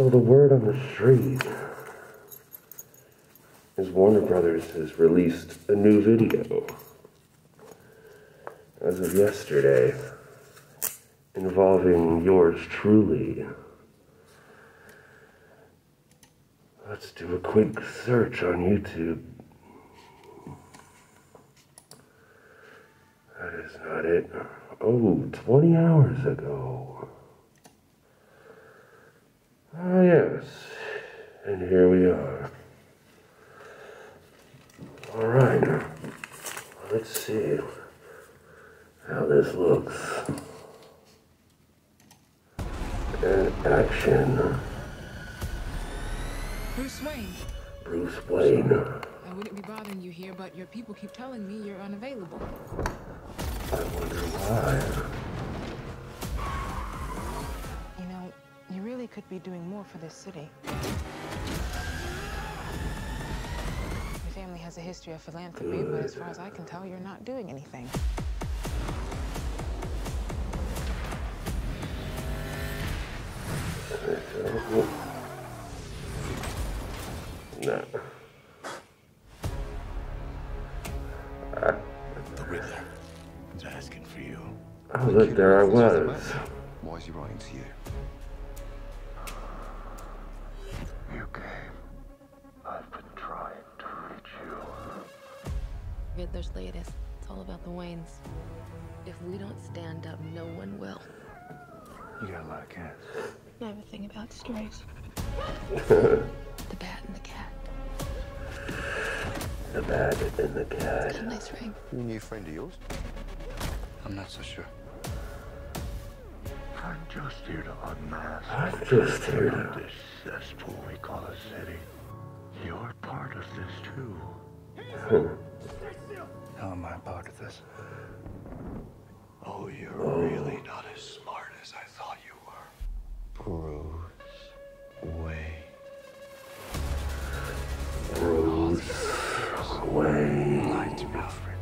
So the word on the street is Warner Brothers has released a new video as of yesterday involving yours truly. Let's do a quick search on YouTube. That is not it. Oh, 20 hours ago. Ah, yes. And here we are. All right. Let's see how this looks. In action. Bruce Wayne. Bruce Wayne. I wouldn't be bothering you here, but your people keep telling me you're unavailable. I wonder why. Could be doing more for this city. Your family has a history of philanthropy, but as far as I can tell, you're not doing anything. No. The Riddler is asking for you. Oh, look, there I was. Why is he writing to you? You came. I've been trying to reach you. Riddler's latest. It's all about the Waynes. If we don't stand up, no one will. You got a lot of cats. I have a thing about strays. the bat and the cat. The bat and the cat. Got a nice ring. A new friend of yours? I'm not so sure. I'm just here to unmask. I'm just here to- this cesspool we call a city. You're part of this too. How am I a part of this? Oh, you're oh. really not as smart as I thought you were. Bruce Wayne. Bruce Wayne. Lied to me, Alfred.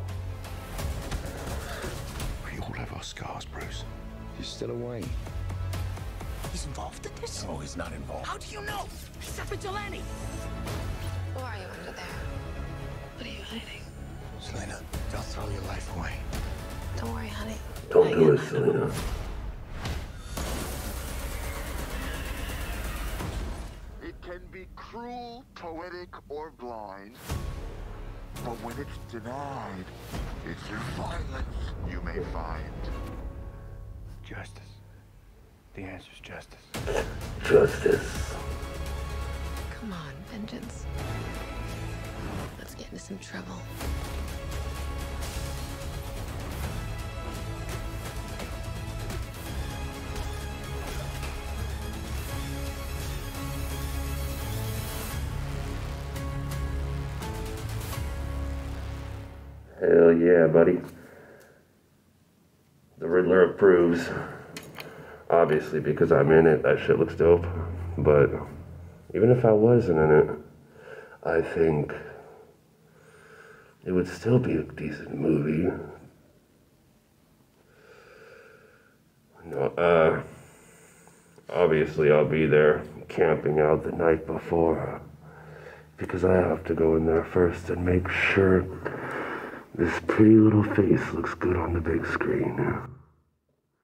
We all have our scars, Bruce. He's still away. He's involved in this? No, he's not involved. How do you know? He's a vigilante. Who are you under there? What are you hiding? Selina, don't throw your life away. Don't worry, honey. Don't I do it, Selina. It can be cruel, poetic, or blind. But when it's denied, it's through violence you may find. Justice. The answer is justice. Justice. Come on, vengeance. Let's get into some trouble. Hell yeah, buddy. The Riddler approves. Obviously, because I'm in it, that shit looks dope. But even if I wasn't in it, I think it would still be a decent movie. No, uh, obviously I'll be there camping out the night before because I have to go in there first and make sure this pretty little face looks good on the big screen.